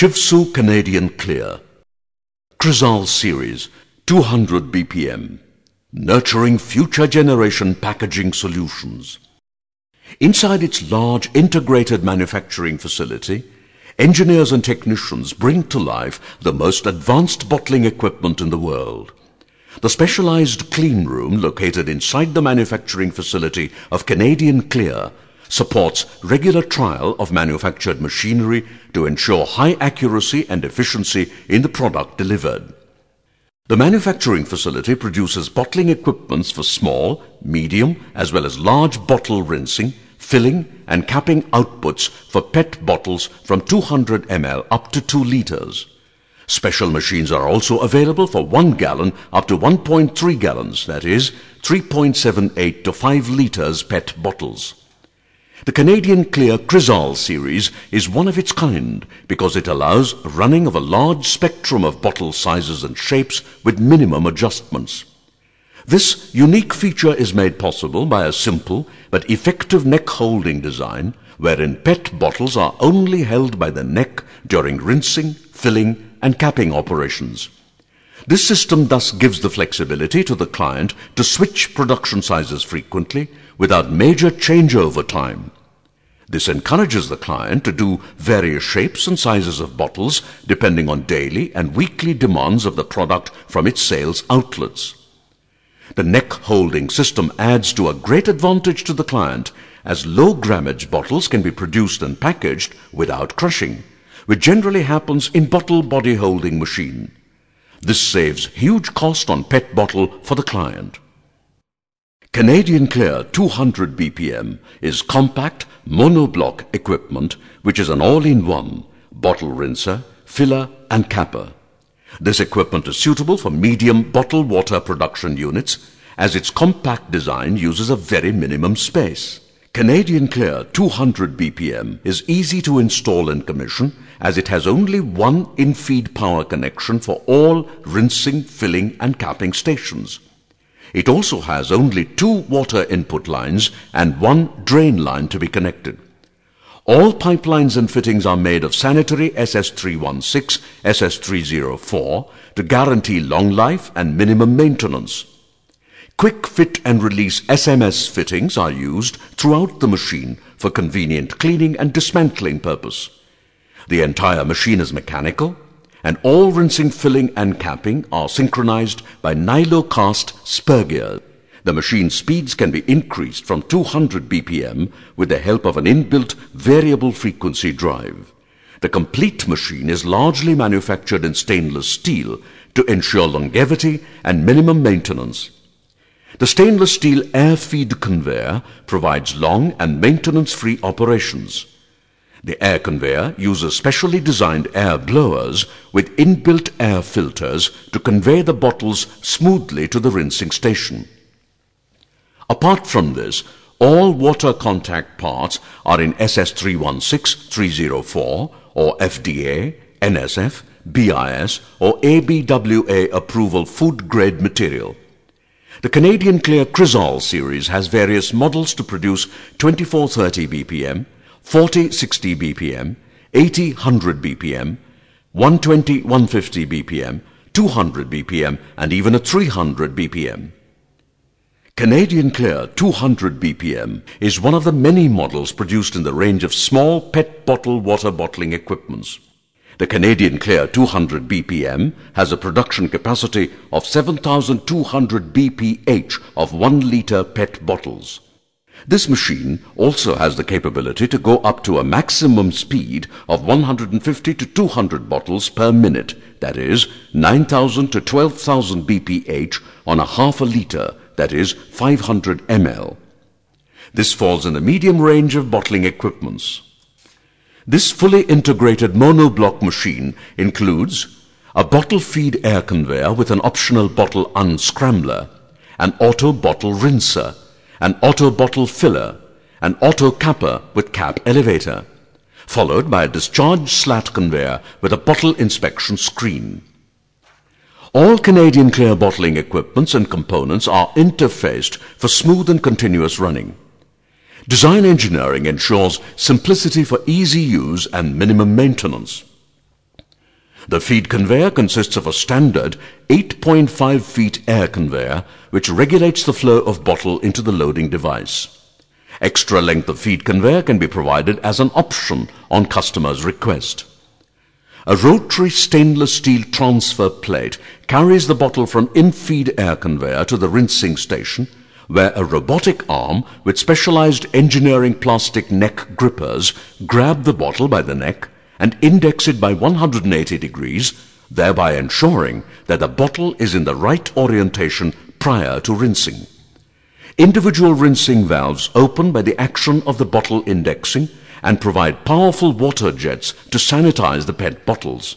Shivsu Canadian Clear. Crizal Series 200 BPM. Nurturing future generation packaging solutions. Inside its large integrated manufacturing facility, engineers and technicians bring to life the most advanced bottling equipment in the world. The specialized clean room located inside the manufacturing facility of Canadian Clear supports regular trial of manufactured machinery to ensure high accuracy and efficiency in the product delivered. The manufacturing facility produces bottling equipments for small, medium, as well as large bottle rinsing, filling and capping outputs for PET bottles from 200 ml up to 2 liters. Special machines are also available for 1 gallon up to 1.3 gallons, that is 3.78 to 5 liters PET bottles. The Canadian Clear Crizal series is one of its kind because it allows running of a large spectrum of bottle sizes and shapes with minimum adjustments. This unique feature is made possible by a simple but effective neck holding design wherein PET bottles are only held by the neck during rinsing, filling and capping operations. This system thus gives the flexibility to the client to switch production sizes frequently without major changeover time. This encourages the client to do various shapes and sizes of bottles depending on daily and weekly demands of the product from its sales outlets. The neck holding system adds to a great advantage to the client as low grammage bottles can be produced and packaged without crushing, which generally happens in bottle body holding machine. This saves huge cost on PET bottle for the client. Canadian Clear 200 BPM is compact monoblock equipment which is an all-in-one bottle rinser, filler and capper. This equipment is suitable for medium bottled water production units as its compact design uses a very minimum space. Canadian Clear 200 BPM is easy to install and commission as it has only one in-feed power connection for all rinsing, filling and capping stations. It also has only two water input lines and one drain line to be connected. All pipelines and fittings are made of sanitary SS316, SS304 to guarantee long life and minimum maintenance. Quick fit and release SMS fittings are used throughout the machine for convenient cleaning and dismantling purpose. The entire machine is mechanical and all rinsing, filling and capping are synchronized by Nylocast spur gears. The machine speeds can be increased from 200 BPM with the help of an inbuilt variable frequency drive. The complete machine is largely manufactured in stainless steel to ensure longevity and minimum maintenance. The stainless steel air feed conveyor provides long and maintenance-free operations. The air conveyor uses specially designed air blowers with inbuilt air filters to convey the bottles smoothly to the rinsing station. Apart from this, all water contact parts are in SS316, 304 or FDA, NSF, BIS or ABWA approval food grade material. The Canadian Clear Crizal series has various models to produce 2430 BPM, 4060 BPM, 8000 BPM, 120 150 BPM, 200 BPM and even a 300 BPM. Canadian Clear 200 BPM is one of the many models produced in the range of small PET bottle water bottling equipments. The Canadian Clear 200 BPM has a production capacity of 7,200 BPH of 1 litre PET bottles. This machine also has the capability to go up to a maximum speed of 150 to 200 bottles per minute, that is 9,000 to 12,000 BPH on a half a litre, that is 500 ml. This falls in the medium range of bottling equipments. This fully integrated monoblock machine includes a bottle feed air conveyor with an optional bottle unscrambler, an auto bottle rinser, an auto bottle filler, an auto capper with cap elevator, followed by a discharge slat conveyor with a bottle inspection screen. All Canadian Clear bottling equipments and components are interfaced for smooth and continuous running. Design engineering ensures simplicity for easy use and minimum maintenance. The feed conveyor consists of a standard 8.5 feet air conveyor which regulates the flow of bottle into the loading device. Extra length of feed conveyor can be provided as an option on customer's request. A rotary stainless steel transfer plate carries the bottle from in-feed air conveyor to the rinsing station where a robotic arm with specialized engineering plastic neck grippers grab the bottle by the neck and index it by 180 degrees, thereby ensuring that the bottle is in the right orientation prior to rinsing. Individual rinsing valves open by the action of the bottle indexing and provide powerful water jets to sanitize the PET bottles.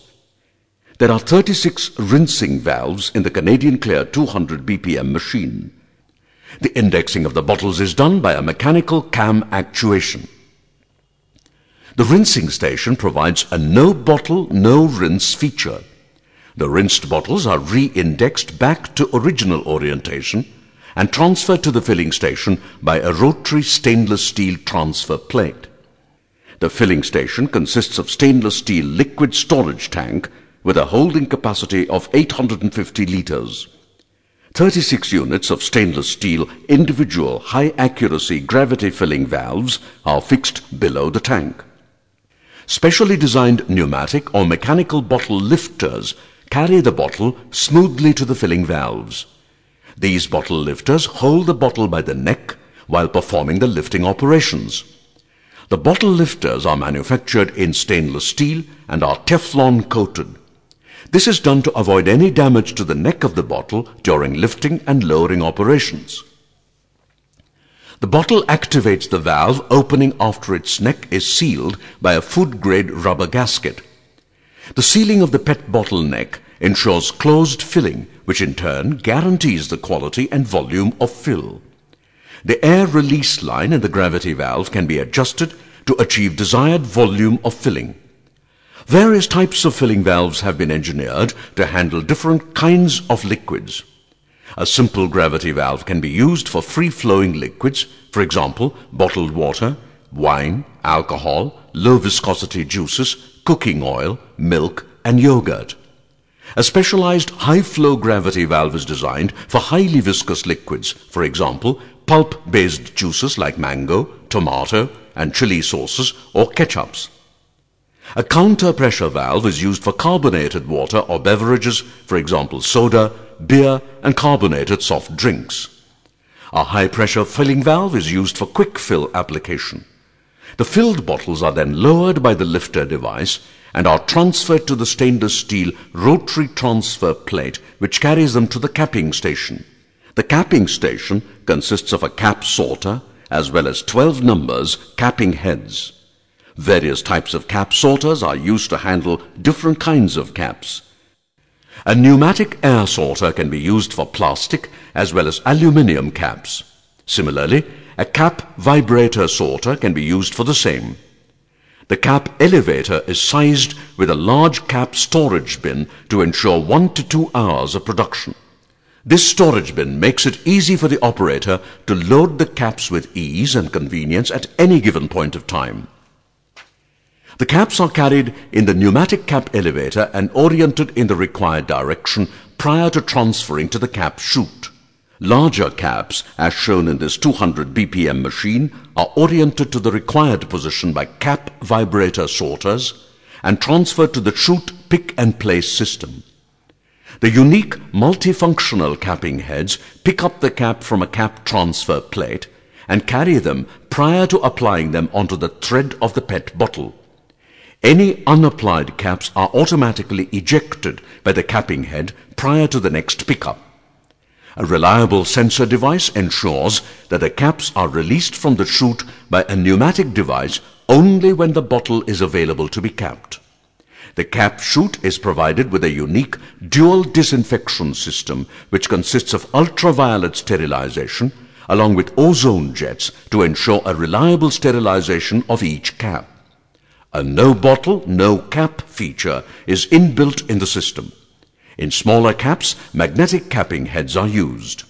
There are 36 rinsing valves in the Canadian Clear 200 BPM machine. The indexing of the bottles is done by a mechanical cam actuation. The rinsing station provides a no bottle, no rinse feature. The rinsed bottles are re-indexed back to original orientation and transferred to the filling station by a rotary stainless steel transfer plate. The filling station consists of stainless steel liquid storage tank with a holding capacity of 850 liters. 36 units of stainless steel individual high accuracy gravity filling valves are fixed below the tank. Specially designed pneumatic or mechanical bottle lifters carry the bottle smoothly to the filling valves. These bottle lifters hold the bottle by the neck while performing the lifting operations. The bottle lifters are manufactured in stainless steel and are Teflon coated. This is done to avoid any damage to the neck of the bottle during lifting and lowering operations. The bottle activates the valve opening after its neck is sealed by a food-grade rubber gasket. The sealing of the PET bottle neck ensures closed filling, which in turn guarantees the quality and volume of fill. The air release line in the gravity valve can be adjusted to achieve desired volume of filling. Various types of filling valves have been engineered to handle different kinds of liquids. A simple gravity valve can be used for free-flowing liquids, for example, bottled water, wine, alcohol, low-viscosity juices, cooking oil, milk, and yogurt. A specialized high-flow gravity valve is designed for highly viscous liquids, for example, pulp-based juices like mango, tomato, and chili sauces or ketchups. A counter pressure valve is used for carbonated water or beverages, for example soda, beer and carbonated soft drinks. A high pressure filling valve is used for quick fill application. The filled bottles are then lowered by the lifter device and are transferred to the stainless steel rotary transfer plate which carries them to the capping station. The capping station consists of a cap sorter as well as 12 numbers capping heads. Various types of cap sorters are used to handle different kinds of caps. A pneumatic air sorter can be used for plastic as well as aluminium caps. Similarly, a cap vibrator sorter can be used for the same. The cap elevator is sized with a large cap storage bin to ensure one to two hours of production. This storage bin makes it easy for the operator to load the caps with ease and convenience at any given point of time. The caps are carried in the pneumatic cap elevator and oriented in the required direction prior to transferring to the cap chute. Larger caps, as shown in this 200 BPM machine, are oriented to the required position by cap vibrator sorters and transferred to the chute pick and place system. The unique multifunctional capping heads pick up the cap from a cap transfer plate and carry them prior to applying them onto the thread of the PET bottle. Any unapplied caps are automatically ejected by the capping head prior to the next pickup. A reliable sensor device ensures that the caps are released from the chute by a pneumatic device only when the bottle is available to be capped. The cap chute is provided with a unique dual disinfection system which consists of ultraviolet sterilization along with ozone jets to ensure a reliable sterilization of each cap. A no bottle, no cap feature is inbuilt in the system. In smaller caps, magnetic capping heads are used.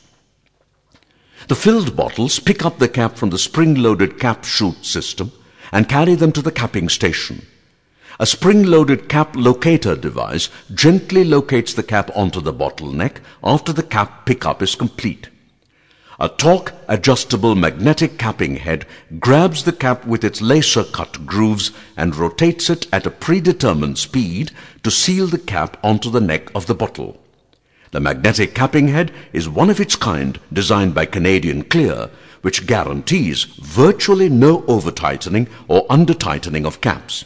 The filled bottles pick up the cap from the spring-loaded cap chute system and carry them to the capping station. A spring-loaded cap locator device gently locates the cap onto the bottleneck after the cap pickup is complete. A torque adjustable magnetic capping head grabs the cap with its laser cut grooves and rotates it at a predetermined speed to seal the cap onto the neck of the bottle. The magnetic capping head is one of its kind designed by Canadian Clear which guarantees virtually no over-tightening or under-tightening of caps.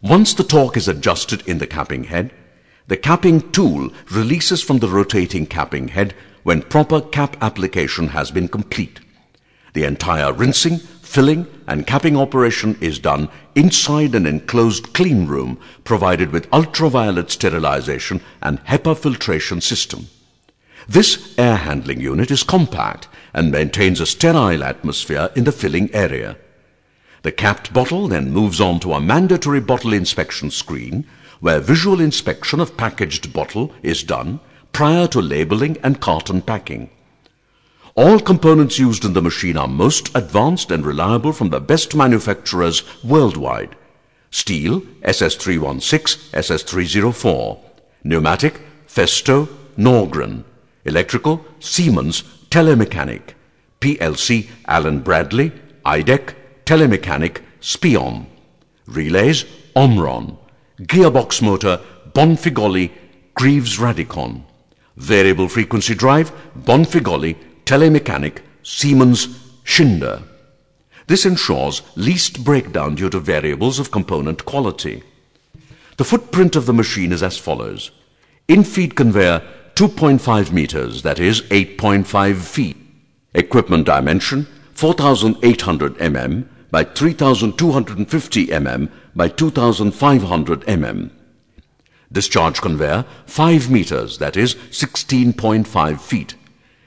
Once the torque is adjusted in the capping head, the capping tool releases from the rotating capping head when proper cap application has been complete. The entire rinsing, filling and capping operation is done inside an enclosed clean room provided with ultraviolet sterilization and HEPA filtration system. This air handling unit is compact and maintains a sterile atmosphere in the filling area. The capped bottle then moves on to a mandatory bottle inspection screen where visual inspection of packaged bottle is done prior to labeling and carton packing. All components used in the machine are most advanced and reliable from the best manufacturers worldwide. Steel, SS316, SS304. Pneumatic, Festo, Norgren. Electrical, Siemens, Telemecanique. PLC, Allen Bradley, IDEC, Telemecanique, Spion. Relays, Omron. Gearbox motor, Bonfiglioli, Greaves Radicon. Variable frequency drive, Bonfiglioli, Telemecanique Siemens, Schneider. This ensures least breakdown due to variables of component quality. The footprint of the machine is as follows. In-feed conveyor 2.5 meters, that is 8.5 feet. Equipment dimension 4800 mm by 3250 mm by 2500 mm. Discharge conveyor 5 meters, that is 16.5 feet.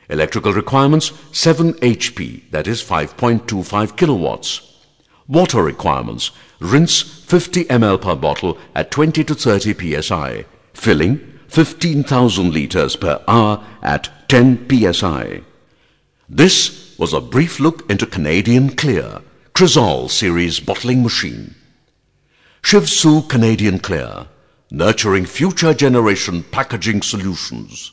Electrical requirements 7 HP, that is 5.25 kilowatts. Water requirements rinse 50 ml per bottle at 20 to 30 psi. Filling 15,000 liters per hour at 10 psi. This was a brief look into Canadian Clear, Crizal series bottling machine. Shivsu Canadian Clear, nurturing future generation packaging solutions.